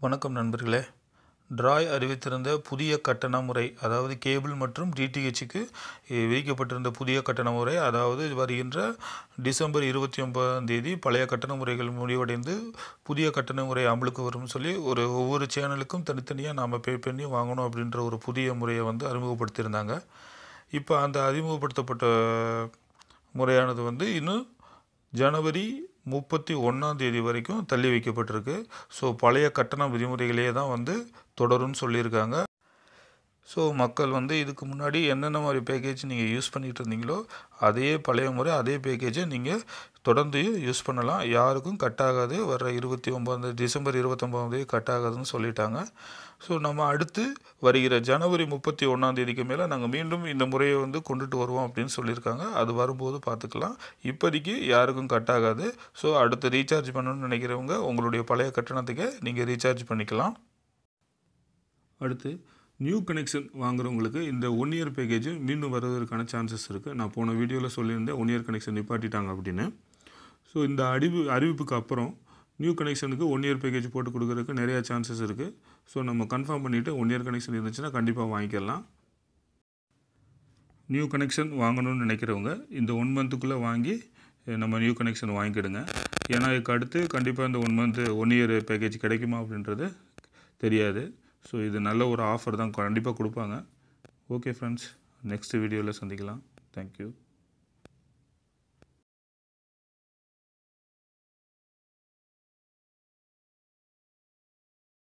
வணக்கம் நண்பர்களே. ட்ராய் அறிவித்திருந்த புதிய கட்டண முறை அதாவது கேபிள் மற்றும் டிடிஹெச்சுக்கு விதிக்கப்பட்டிருந்த புதிய கட்டண முறை அதாவது வருகின்ற டிசம்பர் இருபத்தி ஒன்பதாம் தேதி பழைய கட்டண முறைகள் முடிவடைந்து புதிய கட்டண முறை அமலுக்கு வரும்னு சொல்லி ஒரு ஒவ்வொரு சேனலுக்கும் தனித்தனியாக நாம் பே பண்ணி வாங்கணும் அப்படின்ற ஒரு புதிய முறையை வந்து அறிமுகப்படுத்தியிருந்தாங்க. இப்போ அந்த அறிமுகப்படுத்தப்பட்ட முறையானது வந்து இன்னும் ஜனவரி முப்பத்தி ஒன்றாம் தேதி வரைக்கும் தள்ளி வைக்கப்பட்டிருக்கு. ஸோ பழைய கட்டண விதிமுறைகளையே தான் வந்து தொடரும்னு சொல்லியிருக்காங்க. ஸோ மக்கள் வந்து இதுக்கு முன்னாடி என்னென்ன மாதிரி பேக்கேஜ் நீங்கள் யூஸ் பண்ணிகிட்டு இருந்தீங்களோ அதே பழைய முறை அதே பேக்கேஜை நீங்கள் தொடர்ந்து யூஸ் பண்ணலாம். யாருக்கும் கட் ஆகாது. வர இருபத்தி ஒம்பது டிசம்பர் இருபத்தொம்பதாம் தேதி கட் ஆகாதுன்னு சொல்லிட்டாங்க. ஸோ நம்ம அடுத்து வருகிற ஜனவரி முப்பத்தி ஒன்றாந்தேதிக்கு மேலே நாங்கள் மீண்டும் இந்த முறையை வந்து கொண்டுட்டு வருவோம் அப்படின்னு சொல்லியிருக்காங்க. அது வரும்போது பார்த்துக்கலாம். இப்போதைக்கு யாருக்கும் கட் ஆகாது. ஸோ அடுத்து ரீசார்ஜ் பண்ணணும்னு நினைக்கிறவங்க உங்களுடைய பழைய கட்டணத்துக்கு நீங்கள் ரீசார்ஜ் பண்ணிக்கலாம். அடுத்து நியூ கனெக்ஷன் வாங்குறவங்களுக்கு இந்த ஒன் இயர் பேக்கேஜ் மீண்டும் வருவதற்கான சான்சஸ் இருக்குது நான் போன வீடியோவில் சொல்லியிருந்தேன் ஒன் இயர் கனெக்ஷன் நிப்பாட்டிட்டாங்க அப்படின்னு. ஸோ இந்த அறிவு அறிவிப்புக்கு அப்புறம் நியூ கனெக்ஷனுக்கு ஒன் இயர் பேக்கேஜ் போட்டு கொடுக்குறதுக்கு நிறையா சான்சஸ் இருக்குது ஸோ நம்ம கன்ஃபார்ம் பண்ணிவிட்டு ஒன் இயர் கனெக்ஷன் இருந்துச்சுன்னா கண்டிப்பாக வாங்கிக்கலாம். நியூ கனெக்ஷன் வாங்கணும்னு நினைக்கிறவங்க இந்த ஒன் மந்த்துக்குள்ளே வாங்கி நம்ம நியூ கனெக்ஷன் வாங்கிக்கிடுங்க ஏன்னா இதுக்கு அடுத்து கண்டிப்பாக இந்த one month one year package கிடைக்குமா அப்படின்றது தெரியாது. ஸோ இது நல்ல ஒரு ஆஃபர் தான். கண்டிப்பாக கொடுப்பாங்க. ஓகே ஃப்ரெண்ட்ஸ் நெக்ஸ்ட் வீடியோவில் சந்திக்கலாம். தேங்க்யூ